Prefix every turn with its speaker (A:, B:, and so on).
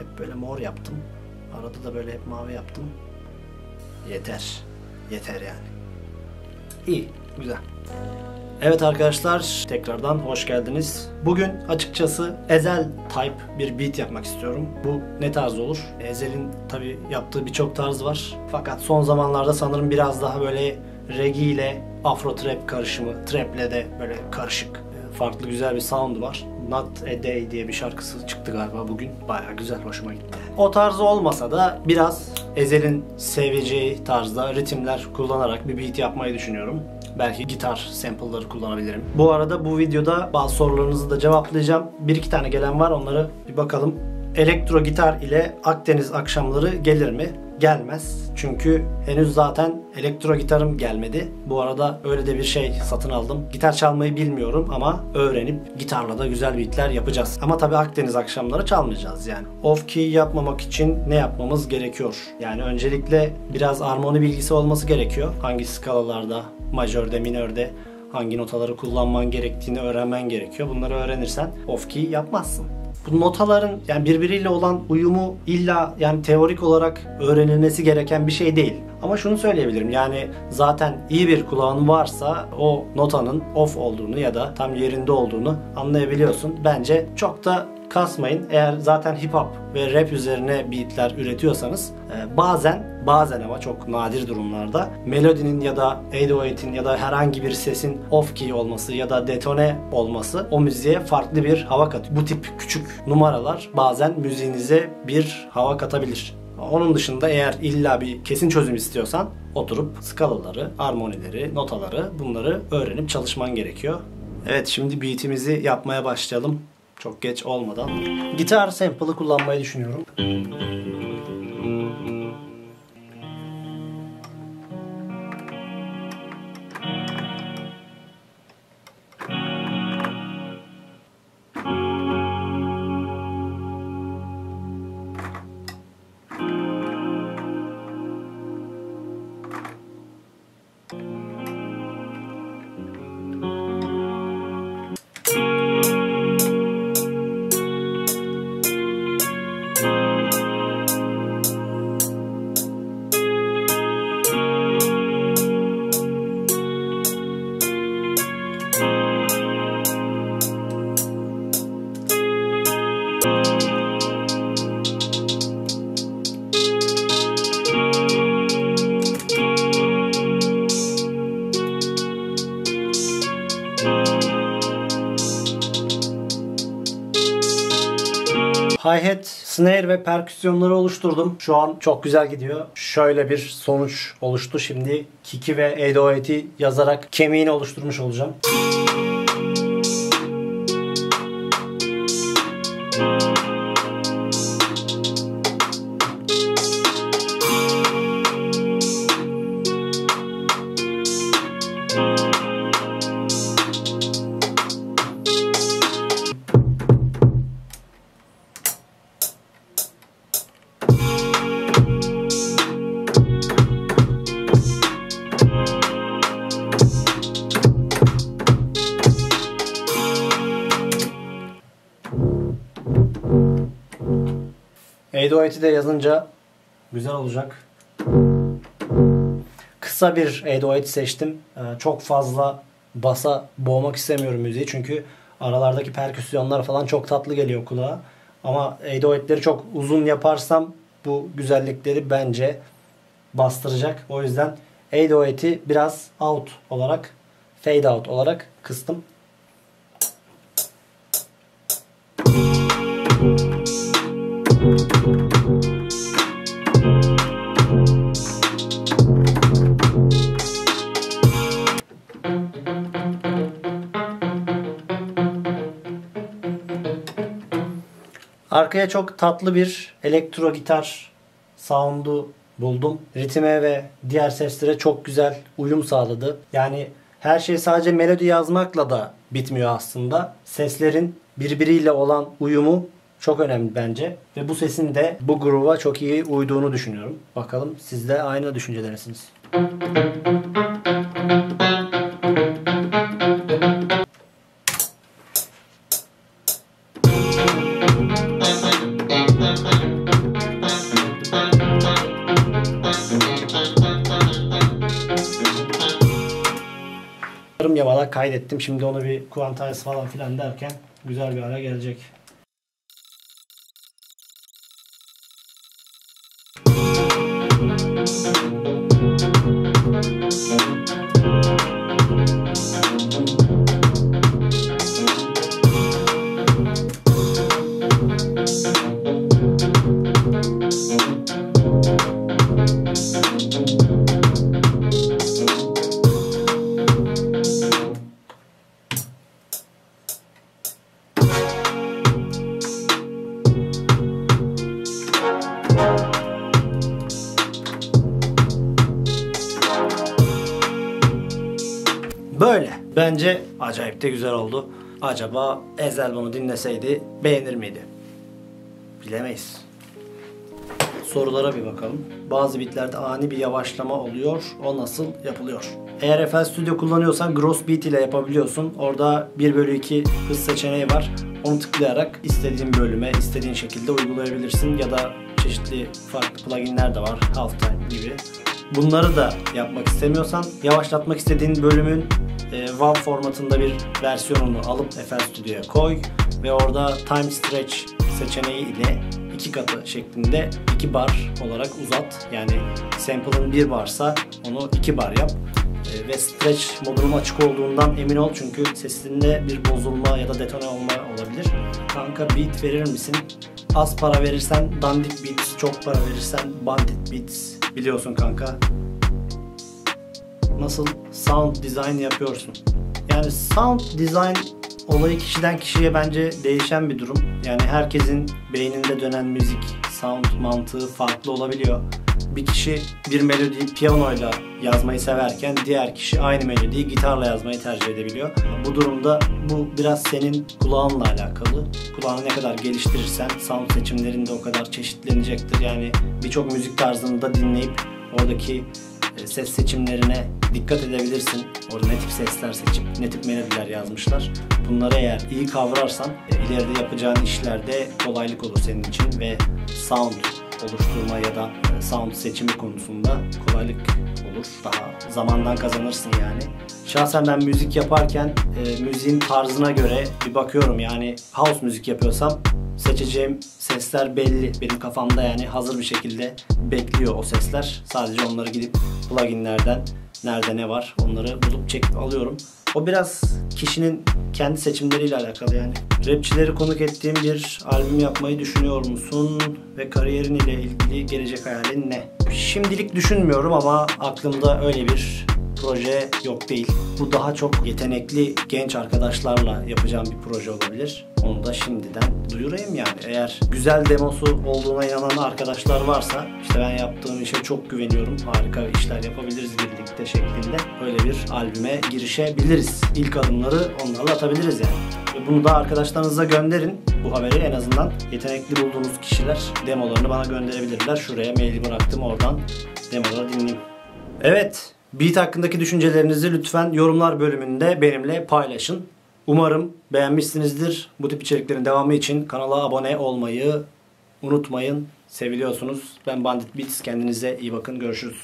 A: hep böyle mor yaptım. Arada da böyle hep mavi yaptım. Yeter. Yeter yani. İyi, güzel. Evet arkadaşlar, tekrardan hoş geldiniz. Bugün açıkçası Ezel type bir beat yapmak istiyorum. Bu ne tarz olur? Ezel'in tabi yaptığı birçok tarz var. Fakat son zamanlarda sanırım biraz daha böyle reggae ile afro trap karışımı, traple de böyle karışık e, farklı güzel bir sound var. Not a Day diye bir şarkısı çıktı galiba bugün. Baya güzel, hoşuma gitti. O tarzı olmasa da biraz Ezel'in seveceği tarzda ritimler kullanarak bir beat yapmayı düşünüyorum. Belki gitar sample'ları kullanabilirim. Bu arada bu videoda bazı sorularınızı da cevaplayacağım. Bir iki tane gelen var onları bir bakalım. Elektro gitar ile Akdeniz akşamları gelir mi? Gelmez. Çünkü henüz zaten elektro gitarım gelmedi. Bu arada öyle de bir şey satın aldım. Gitar çalmayı bilmiyorum ama öğrenip gitarla da güzel beatler yapacağız. Ama tabii Akdeniz akşamları çalmayacağız yani. Off key yapmamak için ne yapmamız gerekiyor? Yani öncelikle biraz armoni bilgisi olması gerekiyor. Hangi skalalarda, majörde, minörde hangi notaları kullanman gerektiğini öğrenmen gerekiyor. Bunları öğrenirsen off key yapmazsın. Bu notaların yani birbiriyle olan uyumu illa yani teorik olarak öğrenilmesi gereken bir şey değil. Ama şunu söyleyebilirim yani zaten iyi bir kulağın varsa o notanın off olduğunu ya da tam yerinde olduğunu anlayabiliyorsun. Bence çok da kasmayın. Eğer zaten hip hop ve rap üzerine beatler üretiyorsanız e, bazen bazen ama çok nadir durumlarda melodinin ya da 808'in ya da herhangi bir sesin off key olması ya da detone olması o müziğe farklı bir hava katıyor. Bu tip küçük numaralar bazen müziğinize bir hava katabilir. Onun dışında eğer illa bir kesin çözüm istiyorsan oturup skalaları, armonileri, notaları bunları öğrenip çalışman gerekiyor. Evet şimdi beatimizi yapmaya başlayalım. Çok geç olmadan. Gitar sample'ı kullanmayı düşünüyorum. Hi-hat, snare ve perküsyonları oluşturdum. Şu an çok güzel gidiyor. Şöyle bir sonuç oluştu. Şimdi kick'i ve 808'i yazarak kemiğini oluşturmuş olacağım. Eidoet'i de yazınca güzel olacak. Kısa bir Eidoet seçtim. Ee, çok fazla basa boğmak istemiyorum müziği çünkü aralardaki perküsyonlar falan çok tatlı geliyor kulağa. Ama Eidoet'leri çok uzun yaparsam bu güzellikleri bence bastıracak. O yüzden 808'i biraz out olarak fade out olarak kıstım. Arkaya çok tatlı bir elektro gitar sound'u buldum. Ritme ve diğer seslere çok güzel uyum sağladı. Yani her şey sadece melodi yazmakla da bitmiyor aslında. Seslerin birbiriyle olan uyumu çok önemli bence. Ve bu sesin de bu gruba çok iyi uyduğunu düşünüyorum. Bakalım siz de aynı düşüncelerisiniz. Müzik kaydettim. Şimdi onu bir quantize falan filan derken güzel bir hale gelecek. Böyle. Bence acayip de güzel oldu. Acaba Ezel bunu dinleseydi beğenir miydi? Bilemeyiz. Sorulara bir bakalım. Bazı bitlerde ani bir yavaşlama oluyor. O nasıl yapılıyor? Eğer FL Studio kullanıyorsan Gross Beat ile yapabiliyorsun. Orada 1 bölü 2 hız seçeneği var. Onu tıklayarak istediğin bölüme, istediğin şekilde uygulayabilirsin. Ya da çeşitli farklı pluginler de var. Halftime gibi. Bunları da yapmak istemiyorsan yavaşlatmak istediğin bölümün e, formatında bir versiyonunu alıp FL Studio'ya koy ve orada Time Stretch seçeneği ile iki katı şeklinde 2 bar olarak uzat. Yani sample'ın 1 barsa onu 2 bar yap. E, ve stretch modunun açık olduğundan emin ol çünkü sesinde bir bozulma ya da detone olma olabilir. Kanka beat verir misin? Az para verirsen dandik beats, çok para verirsen bandit beats. Biliyorsun kanka nasıl sound design yapıyorsun. Yani sound design olayı kişiden kişiye bence değişen bir durum. Yani herkesin beyninde dönen müzik, sound mantığı farklı olabiliyor. Bir kişi bir melodiyi piyanoyla yazmayı severken diğer kişi aynı melodiyi gitarla yazmayı tercih edebiliyor. Bu durumda bu biraz senin kulağınla alakalı. Kulağını ne kadar geliştirirsen sound seçimlerin de o kadar çeşitlenecektir. Yani birçok müzik tarzını da dinleyip oradaki e, ses seçimlerine dikkat edebilirsin. Orada ne tip sesler seçip ne tip melodiler yazmışlar. Bunları eğer iyi kavrarsan e, ileride yapacağın işlerde kolaylık olur senin için ve sound oluşturma ya da sound seçimi konusunda kolaylık olur. Daha zamandan kazanırsın yani. Şahsen ben müzik yaparken e, müziğin tarzına göre bir bakıyorum yani house müzik yapıyorsam seçeceğim sesler belli. Benim kafamda yani hazır bir şekilde bekliyor o sesler. Sadece onları gidip pluginlerden nerede ne var onları bulup çekip alıyorum. O biraz kişinin kendi seçimleriyle alakalı yani. Rapçileri konuk ettiğim bir albüm yapmayı düşünüyor musun? Ve kariyerin ile ilgili gelecek hayalin ne? Şimdilik düşünmüyorum ama aklımda öyle bir proje yok değil. Bu daha çok yetenekli genç arkadaşlarla yapacağım bir proje olabilir. Onu da şimdiden duyurayım yani. Eğer güzel demosu olduğuna inanan arkadaşlar varsa işte ben yaptığım işe çok güveniyorum. Harika işler yapabiliriz birlikte şeklinde. Öyle bir albüme girişebiliriz. İlk adımları onlarla atabiliriz yani. Ve bunu da arkadaşlarınıza gönderin. Bu haberi en azından yetenekli bulduğunuz kişiler demolarını bana gönderebilirler. Şuraya maili bıraktım oradan demoları dinleyeyim. Evet, Beat hakkındaki düşüncelerinizi lütfen yorumlar bölümünde benimle paylaşın. Umarım beğenmişsinizdir. Bu tip içeriklerin devamı için kanala abone olmayı unutmayın. Seviliyorsunuz. Ben Bandit Beats. Kendinize iyi bakın. Görüşürüz.